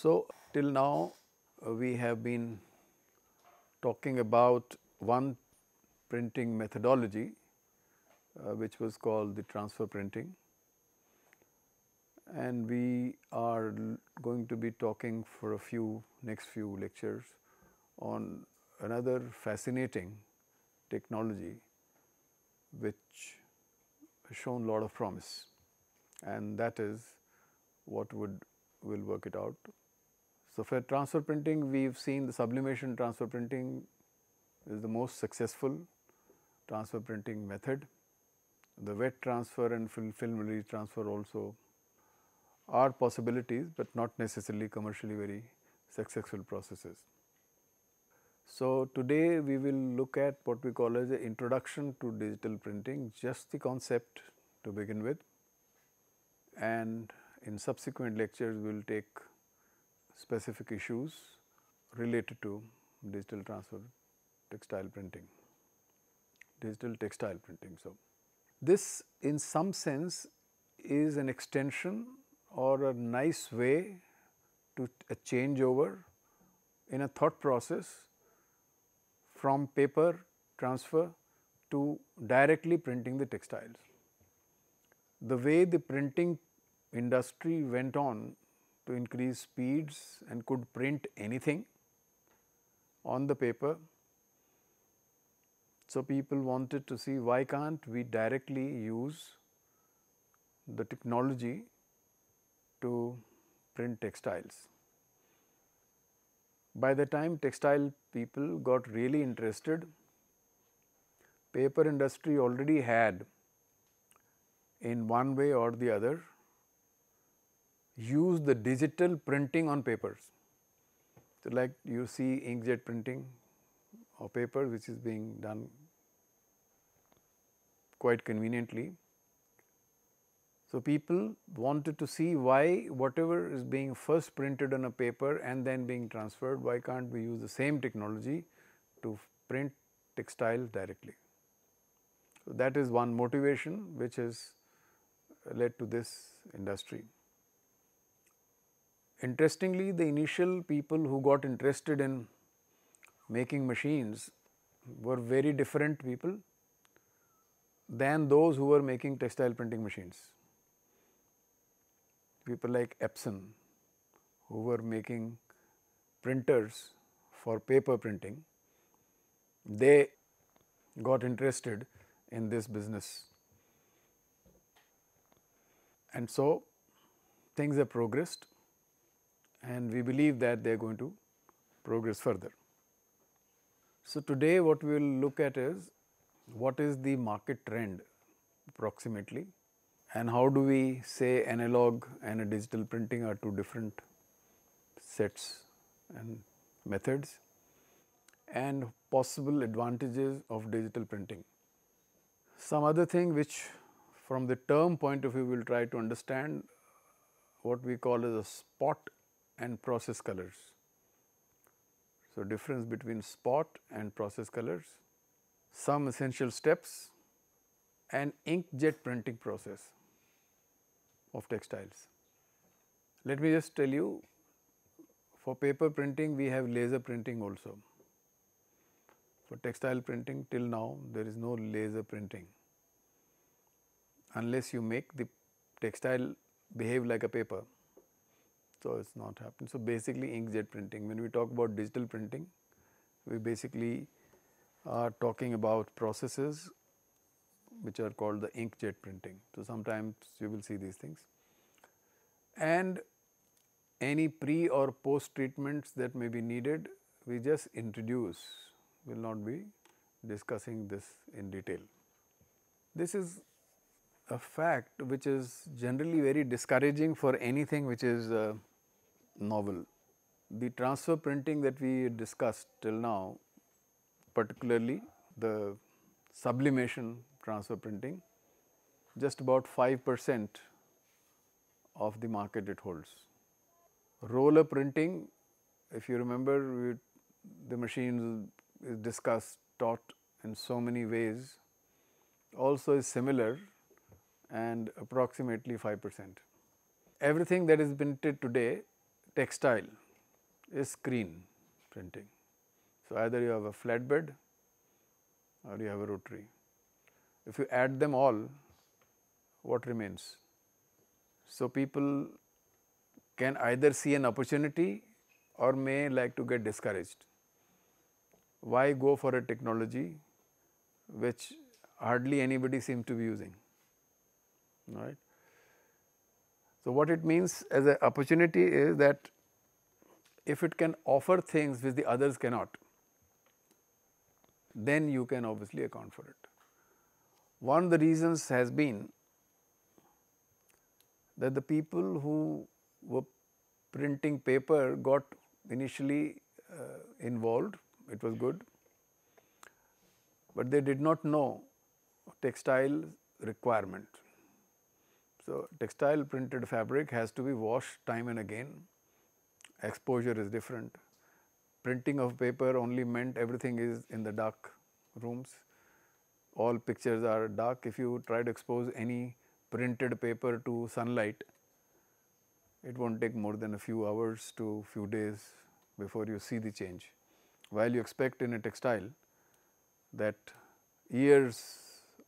So, till now uh, we have been talking about one printing methodology uh, which was called the transfer printing and we are going to be talking for a few next few lectures on another fascinating technology which has shown a lot of promise and that is what would will work it out. So, for transfer printing we have seen the sublimation transfer printing is the most successful transfer printing method. The wet transfer and film, release transfer also are possibilities, but not necessarily commercially very successful processes. So, today we will look at what we call as an introduction to digital printing, just the concept to begin with and in subsequent lectures we will take specific issues related to digital transfer textile printing, digital textile printing. So, this in some sense is an extension or a nice way to a changeover in a thought process from paper transfer to directly printing the textiles. The way the printing industry went on to increase speeds and could print anything on the paper. So, people wanted to see why can't we directly use the technology to print textiles. By the time textile people got really interested, paper industry already had in one way or the other use the digital printing on papers. So, like you see inkjet printing of paper which is being done quite conveniently. So, people wanted to see why whatever is being first printed on a paper and then being transferred, why can't we use the same technology to print textiles directly. So, that is one motivation which has led to this industry. Interestingly, the initial people who got interested in making machines were very different people than those who were making textile printing machines. People like Epson who were making printers for paper printing, they got interested in this business. And so, things have progressed and we believe that they are going to progress further. So, today what we will look at is what is the market trend approximately and how do we say analog and a digital printing are two different sets and methods and possible advantages of digital printing. Some other thing which from the term point of view we will try to understand what we call as a spot and process colors. So, difference between spot and process colors, some essential steps and inkjet printing process of textiles. Let me just tell you for paper printing we have laser printing also. For textile printing till now there is no laser printing unless you make the textile behave like a paper. So, it is not happening. So, basically inkjet printing when we talk about digital printing we basically are talking about processes which are called the inkjet printing. So, sometimes you will see these things and any pre or post treatments that may be needed we just introduce will not be discussing this in detail. This is a fact which is generally very discouraging for anything which is uh, novel. The transfer printing that we discussed till now particularly the sublimation transfer printing just about 5 percent of the market it holds. Roller printing if you remember the machines is discussed taught in so many ways also is similar and approximately 5 percent. Everything that is printed today textile is screen printing. So, either you have a flat bed or you have a rotary. If you add them all, what remains? So, people can either see an opportunity or may like to get discouraged. Why go for a technology which hardly anybody seems to be using, right. So, what it means as an opportunity is that if it can offer things which the others cannot, then you can obviously account for it. One of the reasons has been that the people who were printing paper got initially uh, involved, it was good, but they did not know textile requirement. So, textile printed fabric has to be washed time and again, exposure is different. Printing of paper only meant everything is in the dark rooms, all pictures are dark. If you try to expose any printed paper to sunlight, it not take more than a few hours to few days before you see the change. While you expect in a textile that years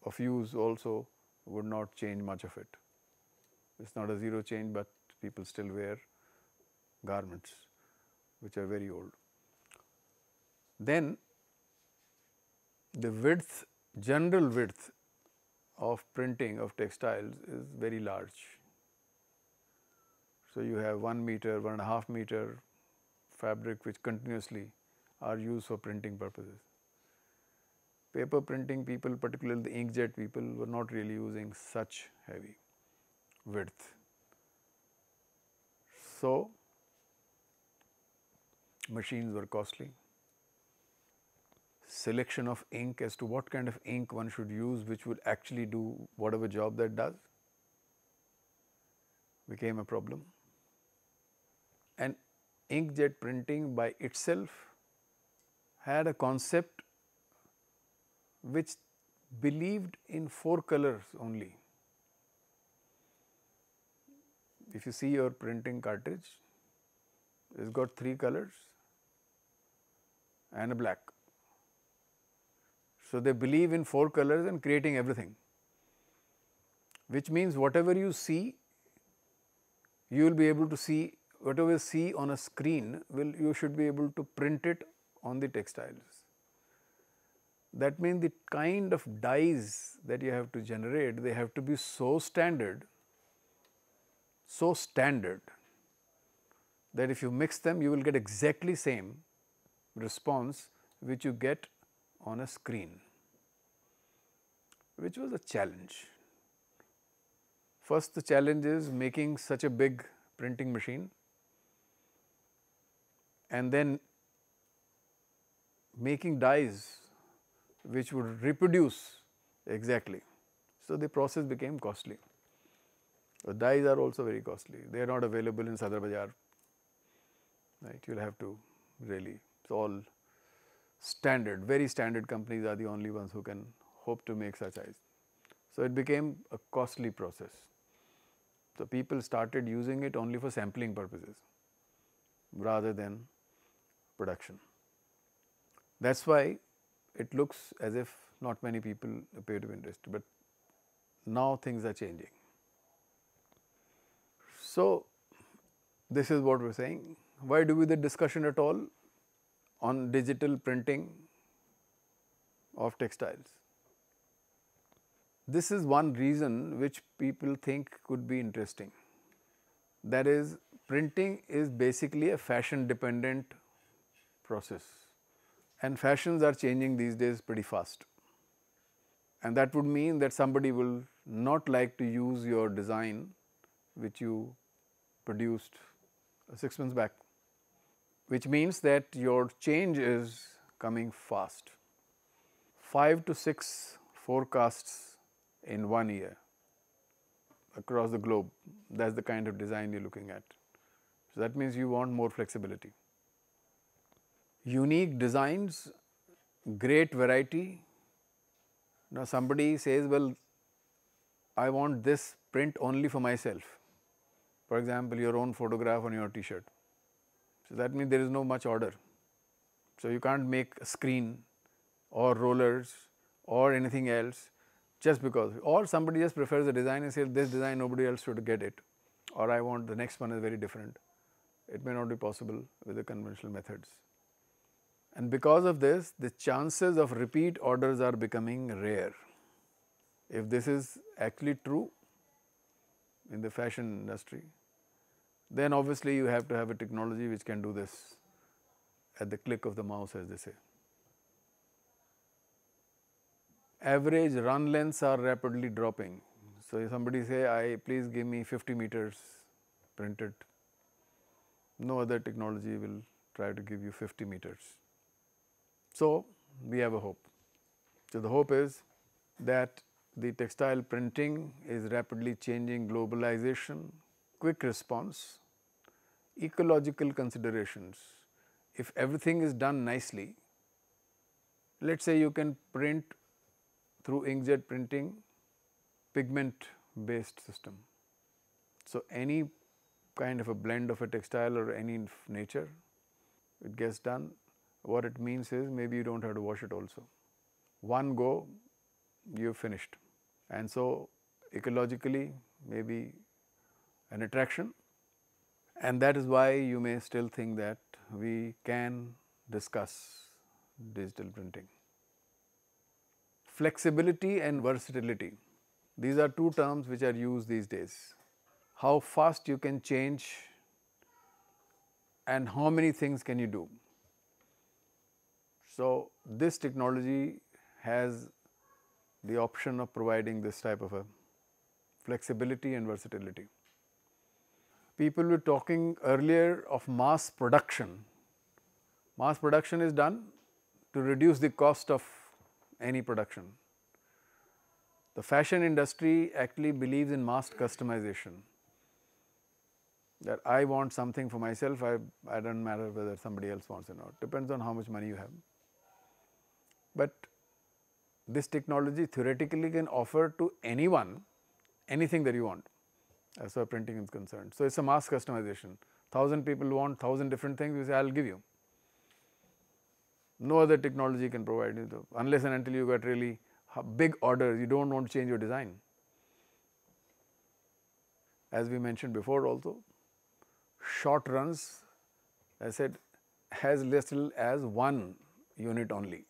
of use also would not change much of it. It is not a zero change, but people still wear garments which are very old. Then the width, general width of printing of textiles is very large. So, you have 1 meter, one and a half meter fabric which continuously are used for printing purposes. Paper printing people particularly the inkjet people were not really using such heavy width. So, machines were costly. Selection of ink as to what kind of ink one should use which would actually do whatever job that does became a problem. And inkjet printing by itself had a concept which believed in four colors only. If you see your printing cartridge, it's got three colors and a black. So, they believe in four colors and creating everything, which means whatever you see, you will be able to see whatever you see on a screen will you should be able to print it on the textiles. That means the kind of dyes that you have to generate, they have to be so standard, so standard that if you mix them, you will get exactly same response which you get on a screen, which was a challenge. First the challenge is making such a big printing machine and then making dyes which would reproduce exactly. So, the process became costly. The dyes are also very costly, they are not available in Sadar Bazaar, right. You will have to really, it's all standard, very standard companies are the only ones who can hope to make such eyes. So, it became a costly process. So, people started using it only for sampling purposes rather than production. That is why it looks as if not many people appear to be interested, but now things are changing. So, this is what we are saying. Why do we the discussion at all on digital printing of textiles? This is one reason which people think could be interesting. That is printing is basically a fashion dependent process and fashions are changing these days pretty fast. And that would mean that somebody will not like to use your design which you produced 6 months back, which means that your change is coming fast. 5 to 6 forecasts in one year across the globe, that is the kind of design you are looking at. So, that means you want more flexibility unique designs, great variety. Now, somebody says, well, I want this print only for myself. For example, your own photograph on your t-shirt. So, that means there is no much order. So, you can't make a screen or rollers or anything else just because or somebody just prefers the design and says this design nobody else should get it or I want the next one is very different. It may not be possible with the conventional methods. And because of this the chances of repeat orders are becoming rare. If this is actually true in the fashion industry, then obviously you have to have a technology which can do this at the click of the mouse as they say. Average run lengths are rapidly dropping. So, if somebody say I please give me 50 meters printed, no other technology will try to give you 50 meters. So, we have a hope. So, the hope is that the textile printing is rapidly changing globalization, quick response, ecological considerations. If everything is done nicely, let us say you can print through inkjet printing pigment based system. So, any kind of a blend of a textile or any nature, it gets done. What it means is maybe you do not have to wash it also. One go, you have finished. And so, ecologically maybe an attraction and that is why you may still think that we can discuss digital printing. Flexibility and versatility, these are two terms which are used these days. How fast you can change and how many things can you do. So, this technology has the option of providing this type of a flexibility and versatility people were talking earlier of mass production. Mass production is done to reduce the cost of any production. The fashion industry actually believes in mass customization that I want something for myself, I, I don't matter whether somebody else wants it or not, depends on how much money you have. But this technology theoretically can offer to anyone anything that you want as far as printing is concerned. So, it is a mass customization, 1000 people want 1000 different things, you say I will give you. No other technology can provide you though, unless and until you got really big orders, you do not want to change your design. As we mentioned before also, short runs, I said has little as one unit only.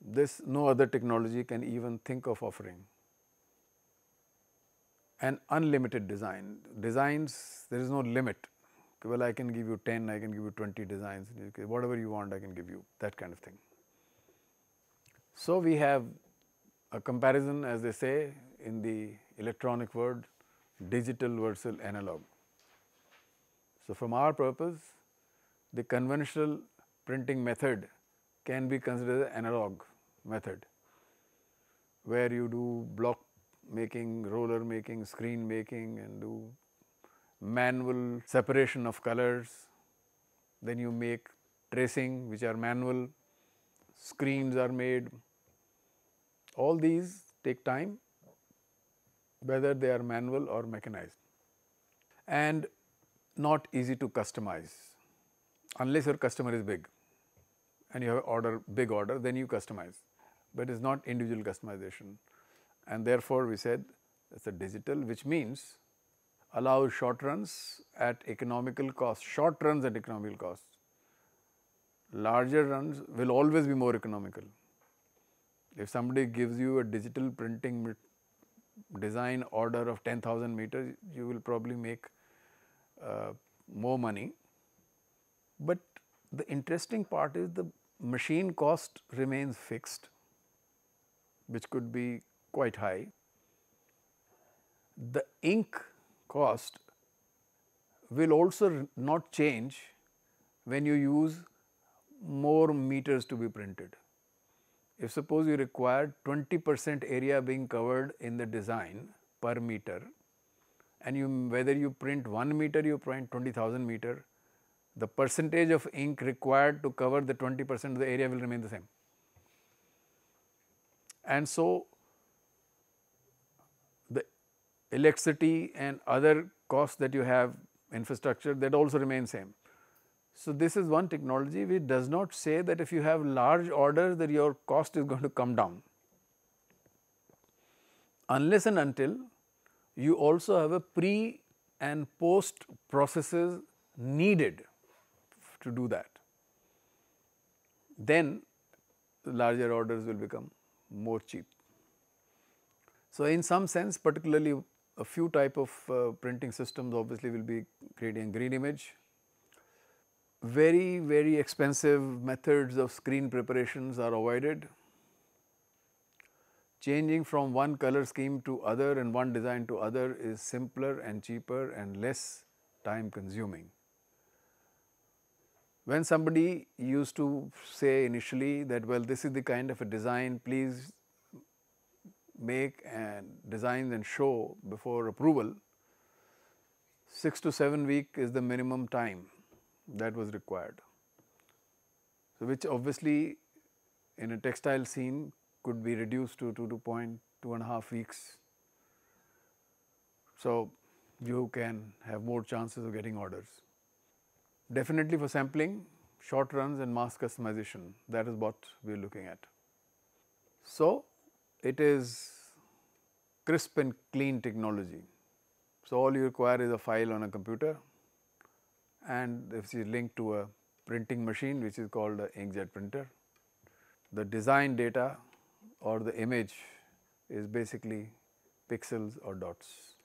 This no other technology can even think of offering an unlimited design. Designs, there is no limit. Well, I can give you 10, I can give you 20 designs, whatever you want, I can give you, that kind of thing. So, we have a comparison as they say in the electronic word digital versus analog. So, from our purpose, the conventional printing method can be considered analog method, where you do block making, roller making, screen making and do manual separation of colors. Then you make tracing which are manual, screens are made. All these take time whether they are manual or mechanized. And not easy to customize. Unless your customer is big and you have order big order then you customize, but it is not individual customization and therefore, we said it is a digital which means allow short runs at economical cost, short runs at economical cost. Larger runs will always be more economical. If somebody gives you a digital printing design order of 10,000 meters, you will probably make uh, more money. But the interesting part is the machine cost remains fixed, which could be quite high. The ink cost will also not change when you use more meters to be printed. If suppose you require 20 percent area being covered in the design per meter and you whether you print 1 meter you print 20,000 meter, the percentage of ink required to cover the 20 percent of the area will remain the same. And so, electricity and other costs that you have infrastructure that also remain same. So, this is one technology which does not say that if you have large orders that your cost is going to come down unless and until you also have a pre and post processes needed to do that. Then larger orders will become more cheap. So, in some sense particularly a few type of uh, printing systems obviously will be creating green image. Very, very expensive methods of screen preparations are avoided. Changing from one color scheme to other and one design to other is simpler and cheaper and less time consuming. When somebody used to say initially that well this is the kind of a design please make and design and show before approval, 6 to 7 week is the minimum time that was required. So, which obviously in a textile scene could be reduced to 2 to point two and a half weeks. So, you can have more chances of getting orders. Definitely for sampling, short runs and mass customization that is what we are looking at. So, it is crisp and clean technology. So, all you require is a file on a computer and if is linked to a printing machine which is called a inkjet printer. The design data or the image is basically pixels or dots,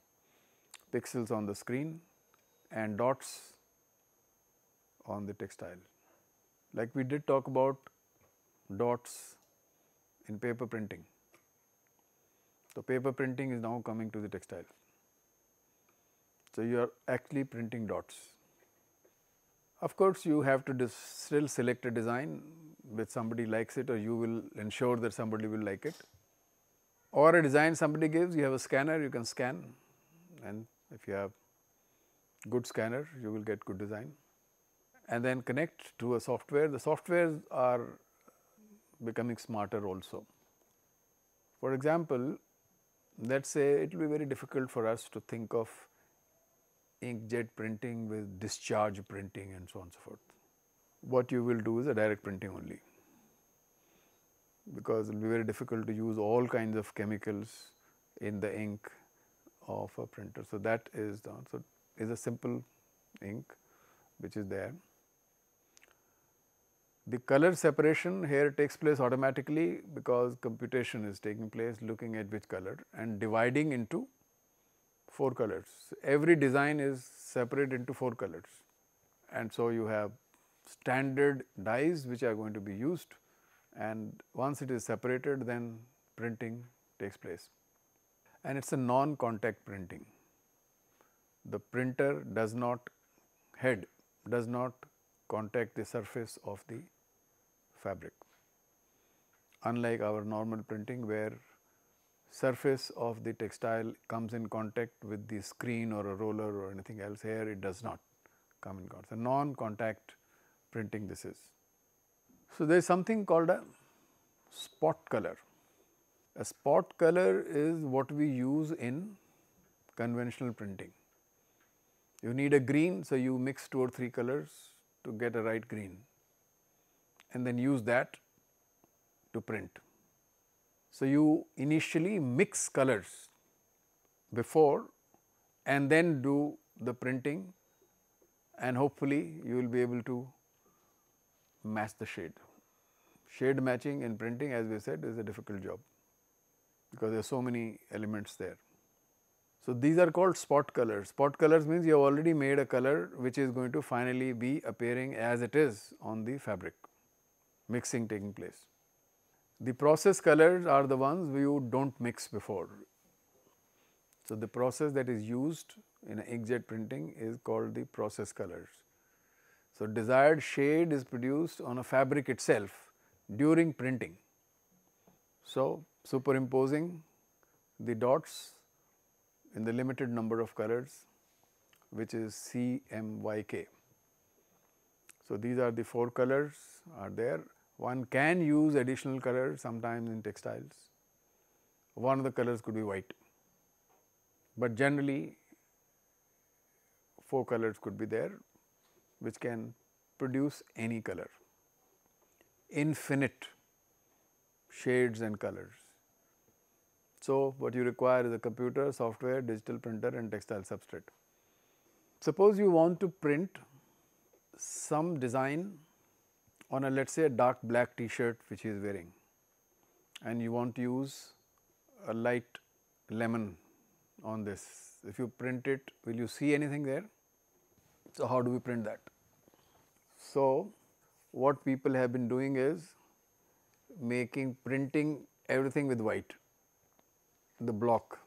pixels on the screen and dots on the textile. Like we did talk about dots in paper printing. So, paper printing is now coming to the textile. So, you are actually printing dots. Of course, you have to still select a design which somebody likes it or you will ensure that somebody will like it or a design somebody gives you have a scanner you can scan and if you have good scanner you will get good design and then connect to a software. The softwares are becoming smarter also. For example, let us say it will be very difficult for us to think of inkjet printing with discharge printing and so on and so forth. What you will do is a direct printing only because it will be very difficult to use all kinds of chemicals in the ink of a printer. So, that is done. So, is a simple ink which is there. The color separation here takes place automatically because computation is taking place looking at which color and dividing into 4 colors. Every design is separated into 4 colors and so you have standard dyes which are going to be used and once it is separated then printing takes place and it is a non-contact printing. The printer does not head does not contact the surface of the fabric. Unlike our normal printing where surface of the textile comes in contact with the screen or a roller or anything else, here it does not come in contact. So, non-contact printing this is. So, there is something called a spot color. A spot color is what we use in conventional printing. You need a green, so you mix two or three colors to get a right green and then use that to print. So, you initially mix colors before and then do the printing and hopefully you will be able to match the shade. Shade matching in printing as we said is a difficult job because there are so many elements there. So, these are called spot colors. Spot colors means you have already made a color which is going to finally be appearing as it is on the fabric mixing taking place. The process colors are the ones you do not mix before. So, the process that is used in inkjet printing is called the process colors. So, desired shade is produced on a fabric itself during printing. So, superimposing the dots in the limited number of colors which is CMYK. So, these are the 4 colors are there one can use additional color sometimes in textiles. One of the colors could be white, but generally 4 colors could be there which can produce any color, infinite shades and colors. So, what you require is a computer, software, digital printer and textile substrate. Suppose you want to print some design on a let us say a dark black t-shirt which he is wearing and you want to use a light lemon on this. If you print it, will you see anything there? So, how do we print that? So, what people have been doing is making printing everything with white, the block.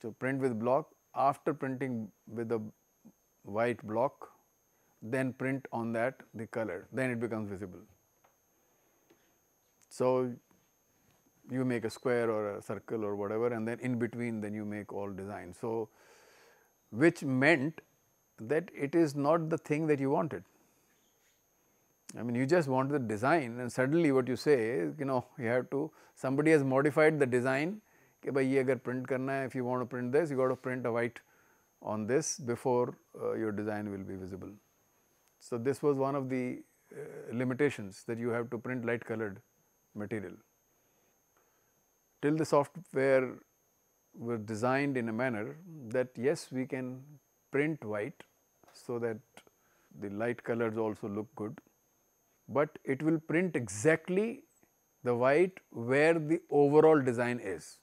So, print with block after printing with a white block then print on that the color then it becomes visible. So, you make a square or a circle or whatever and then in between then you make all design. So, which meant that it is not the thing that you wanted. I mean you just want the design and suddenly what you say is you know you have to somebody has modified the design कि भाई ये अगर print करना है if you want to print this you got to print a white on this before uh, your design will be visible. So, this was one of the uh, limitations that you have to print light colored material. Till the software were designed in a manner that yes we can print white so that the light colors also look good, but it will print exactly the white where the overall design is.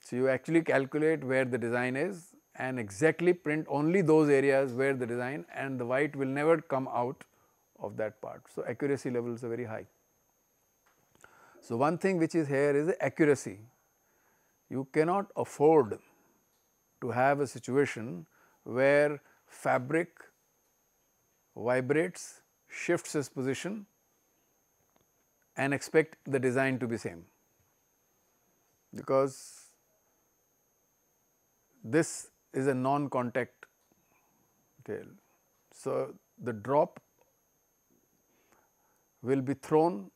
So, you actually calculate where the design is and exactly print only those areas where the design and the white will never come out of that part. So, accuracy levels are very high. So, one thing which is here is accuracy. You cannot afford to have a situation where fabric vibrates, shifts its position and expect the design to be same because this is a non-contact tail. So, the drop will be thrown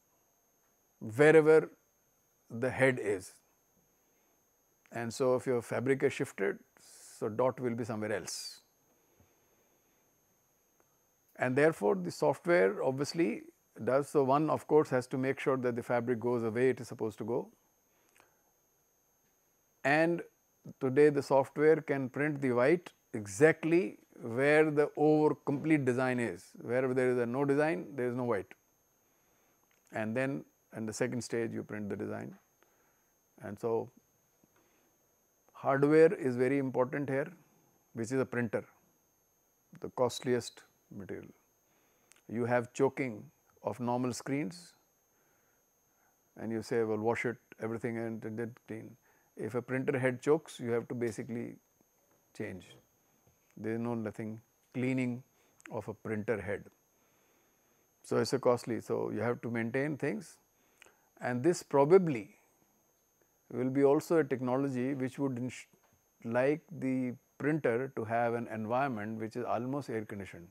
wherever the head is and so if your fabric is shifted, so dot will be somewhere else. And therefore, the software obviously does so one of course has to make sure that the fabric goes the way it is supposed to go and today the software can print the white exactly where the over complete design is, wherever there is a no design there is no white and then in the second stage you print the design. And so, hardware is very important here which is a printer, the costliest material. You have choking of normal screens and you say well wash it everything and then clean. If a printer head chokes, you have to basically change. There is no nothing cleaning of a printer head. So, it is a costly. So, you have to maintain things and this probably will be also a technology which would like the printer to have an environment which is almost air conditioned.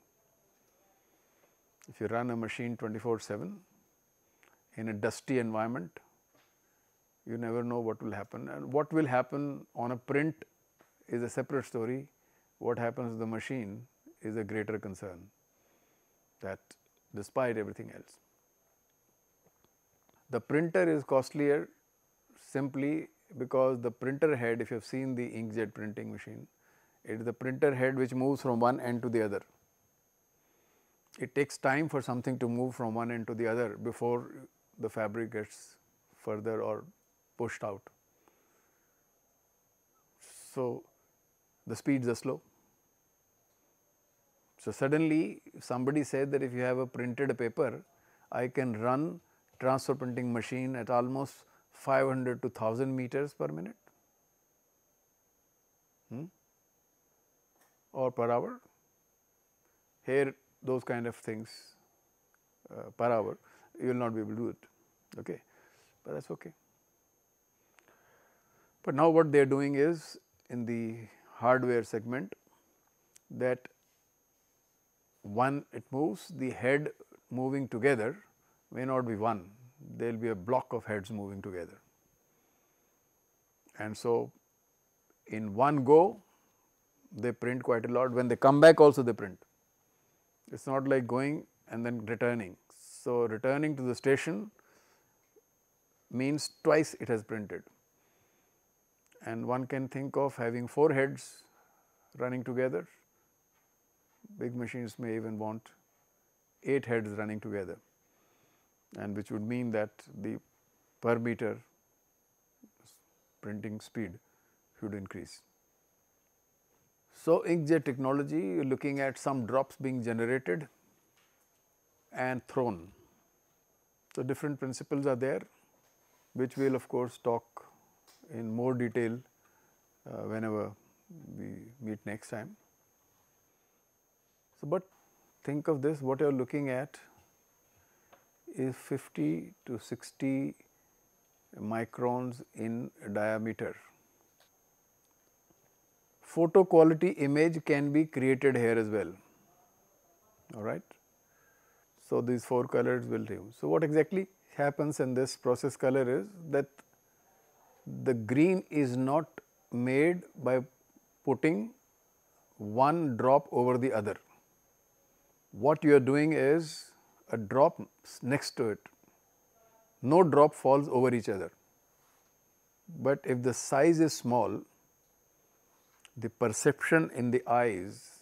If you run a machine 24 7 in a dusty environment, you never know what will happen and what will happen on a print is a separate story. What happens to the machine is a greater concern that despite everything else. The printer is costlier simply because the printer head if you have seen the inkjet printing machine, it is the printer head which moves from one end to the other. It takes time for something to move from one end to the other before the fabric gets further or pushed out. So, the speeds are slow. So, suddenly somebody said that if you have a printed paper, I can run transfer printing machine at almost 500 to 1000 meters per minute hmm? or per hour. Here those kind of things uh, per hour you will not be able to do it, okay. but that is okay. But now what they are doing is in the hardware segment that one it moves the head moving together may not be one, there will be a block of heads moving together. And so, in one go they print quite a lot when they come back also they print It is not like going and then returning. So, returning to the station means twice it has printed and one can think of having four heads running together. Big machines may even want 8 heads running together and which would mean that the per meter printing speed should increase. So, inkjet technology looking at some drops being generated and thrown. So, different principles are there which we will of course talk in more detail uh, whenever we meet next time. So, but think of this what you are looking at is 50 to 60 microns in diameter. Photo quality image can be created here as well, all right. So, these 4 colors will do. So, what exactly happens in this process color is that the green is not made by putting one drop over the other. What you are doing is a drop next to it, no drop falls over each other. But if the size is small, the perception in the eyes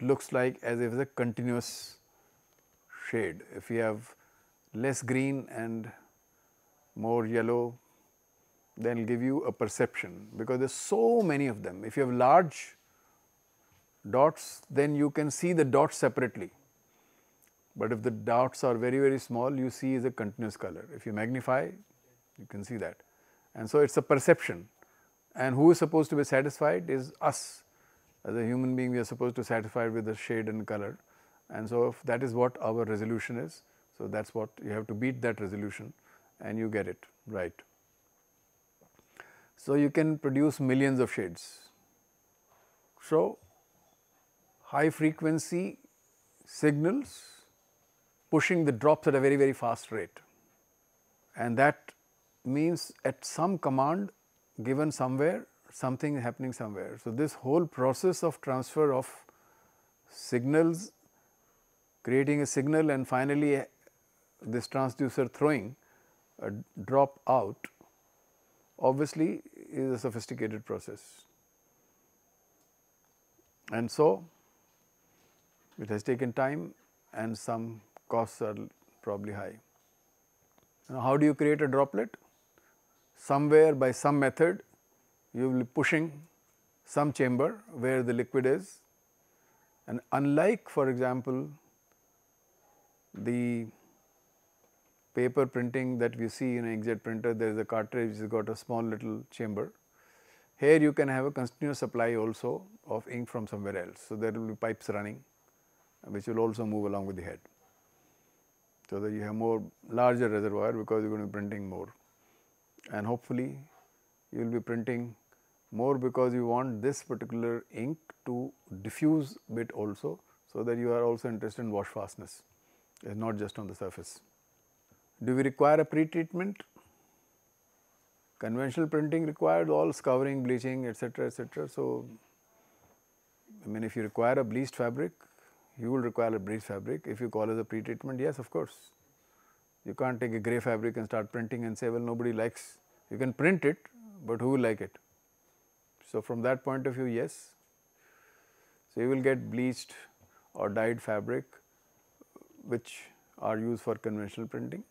looks like as if it's a continuous shade. If you have less green and more yellow then will give you a perception because there are so many of them. If you have large dots, then you can see the dots separately. But if the dots are very, very small, you see is a continuous color. If you magnify, you can see that. And so, it is a perception. And who is supposed to be satisfied is us. As a human being, we are supposed to satisfy with the shade and color. And so, if that is what our resolution is, so that is what you have to beat that resolution and you get it right. So, you can produce millions of shades. So, high frequency signals pushing the drops at a very very fast rate and that means at some command given somewhere something is happening somewhere. So, this whole process of transfer of signals creating a signal and finally eh, this transducer throwing a drop out obviously is a sophisticated process. And so, it has taken time and some costs are probably high. Now, how do you create a droplet? Somewhere by some method you will be pushing some chamber where the liquid is and unlike for example, the paper printing that we see in an inkjet printer, there is a cartridge which has got a small little chamber. Here you can have a continuous supply also of ink from somewhere else. So, there will be pipes running which will also move along with the head. So, that you have more larger reservoir because you are going to be printing more and hopefully you will be printing more because you want this particular ink to diffuse bit also. So, that you are also interested in wash fastness, it is not just on the surface. Do we require a pre-treatment? Conventional printing required all scouring, bleaching, etc., etc. So, I mean if you require a bleached fabric, you will require a bleached fabric. If you call it a pre-treatment, yes of course. You can't take a grey fabric and start printing and say, well nobody likes, you can print it, but who will like it? So, from that point of view, yes. So, you will get bleached or dyed fabric which are used for conventional printing.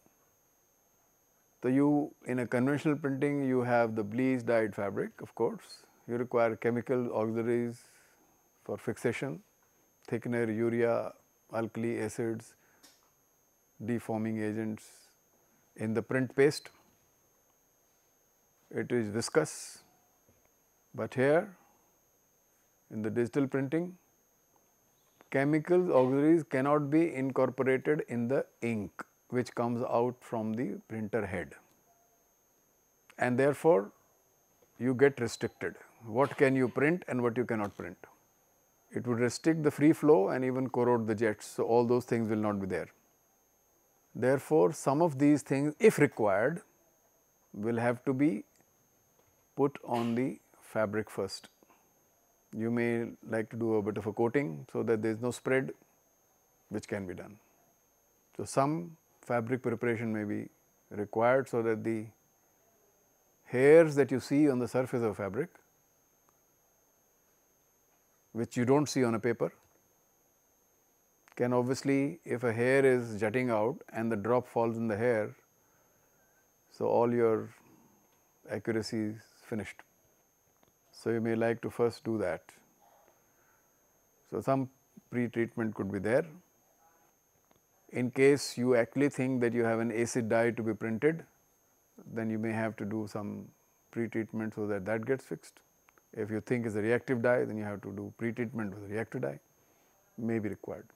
So, you in a conventional printing you have the bleached dyed fabric of course, you require chemical auxiliaries for fixation, thickener, urea, alkali acids, deforming agents. In the print paste it is viscous, but here in the digital printing chemicals auxiliaries cannot be incorporated in the ink which comes out from the printer head and therefore, you get restricted what can you print and what you cannot print. It would restrict the free flow and even corrode the jets. So, all those things will not be there. Therefore, some of these things if required will have to be put on the fabric first. You may like to do a bit of a coating so that there is no spread which can be done. So, some fabric preparation may be required so that the hairs that you see on the surface of fabric which you do not see on a paper can obviously if a hair is jutting out and the drop falls in the hair. So, all your accuracy is finished. So, you may like to first do that. So, some pre-treatment could be there. In case you actually think that you have an acid dye to be printed, then you may have to do some pre-treatment so that that gets fixed. If you think it's a reactive dye, then you have to do pre-treatment with reactive dye, may be required.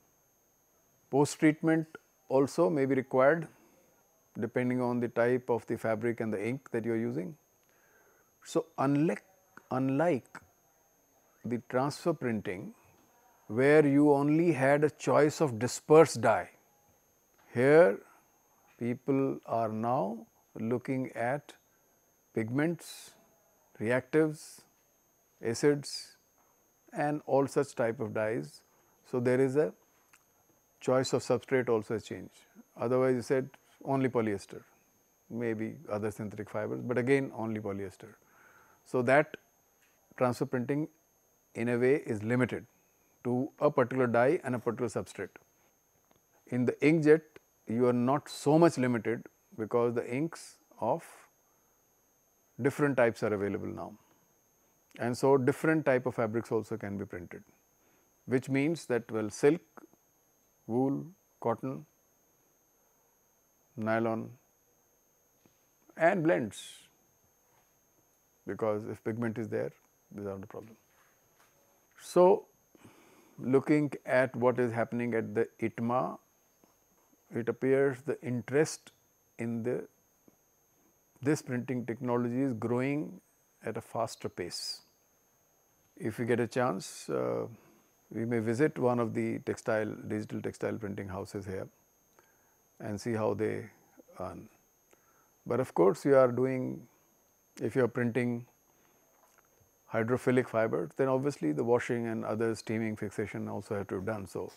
Post-treatment also may be required depending on the type of the fabric and the ink that you are using. So, unlike, unlike the transfer printing where you only had a choice of dispersed dye, here people are now looking at pigments, reactives, acids and all such type of dyes. So, there is a choice of substrate also change. Otherwise, you said only polyester, maybe other synthetic fibers, but again only polyester. So, that transfer printing in a way is limited to a particular dye and a particular substrate. In the inkjet, you are not so much limited because the inks of different types are available now. And so, different type of fabrics also can be printed, which means that well silk, wool, cotton, nylon and blends because if pigment is there without the problem. So, looking at what is happening at the ITMA, it appears the interest in the this printing technology is growing at a faster pace. If we get a chance, uh, we may visit one of the textile, digital textile printing houses here and see how they earn. But of course, you are doing, if you are printing hydrophilic fibers, then obviously the washing and other steaming fixation also have to be done. So,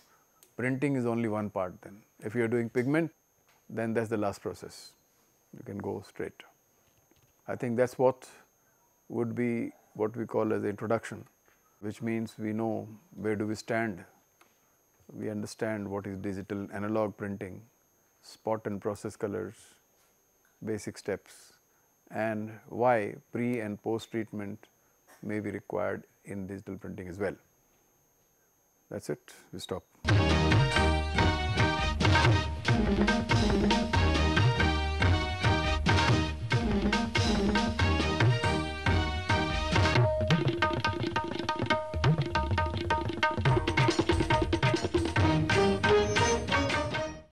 printing is only one part then. If you are doing pigment, then that is the last process, you can go straight. I think that is what would be what we call as introduction, which means we know where do we stand, we understand what is digital analog printing, spot and process colors, basic steps and why pre and post treatment may be required in digital printing as well. That is it, we stop thank you